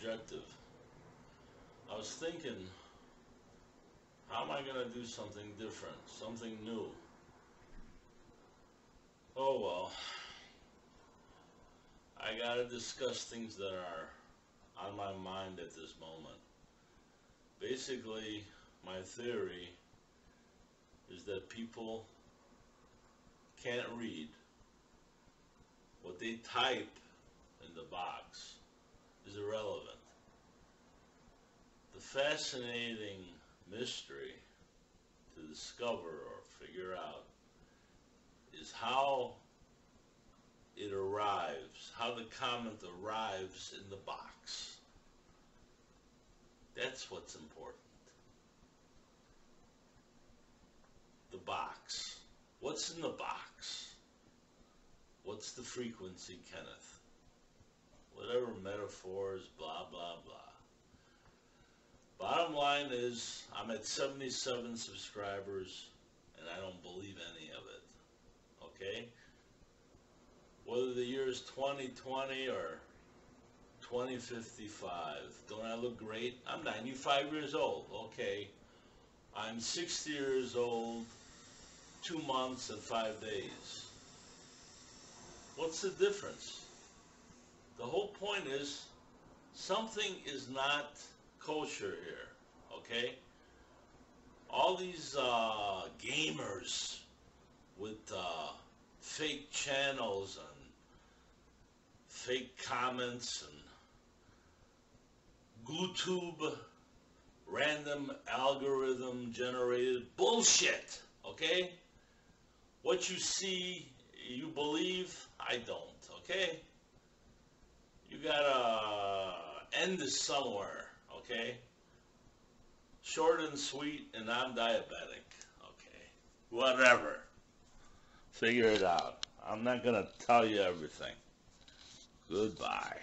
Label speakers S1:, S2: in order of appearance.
S1: objective. I was thinking, how am I going to do something different, something new? Oh well. I got to discuss things that are on my mind at this moment. Basically, my theory is that people can't read what they type in the box is irrelevant. The fascinating mystery to discover or figure out is how it arrives, how the comment arrives in the box. That's what's important. The box. What's in the box? What's the frequency, Kenneth? Whatever metaphors, blah, blah, blah. Bottom line is, I'm at 77 subscribers, and I don't believe any of it. Okay? Whether the year is 2020 or 2055, don't I look great? I'm 95 years old. Okay. I'm 60 years old, two months and five days. What's the difference? The whole point is something is not kosher here, okay? All these uh, gamers with uh, fake channels and fake comments and YouTube random algorithm generated bullshit, okay? What you see, you believe, I don't, okay? You gotta uh, end this somewhere, okay? Short and sweet, and I'm diabetic, okay? Whatever. Figure it out. I'm not gonna tell you everything. Goodbye.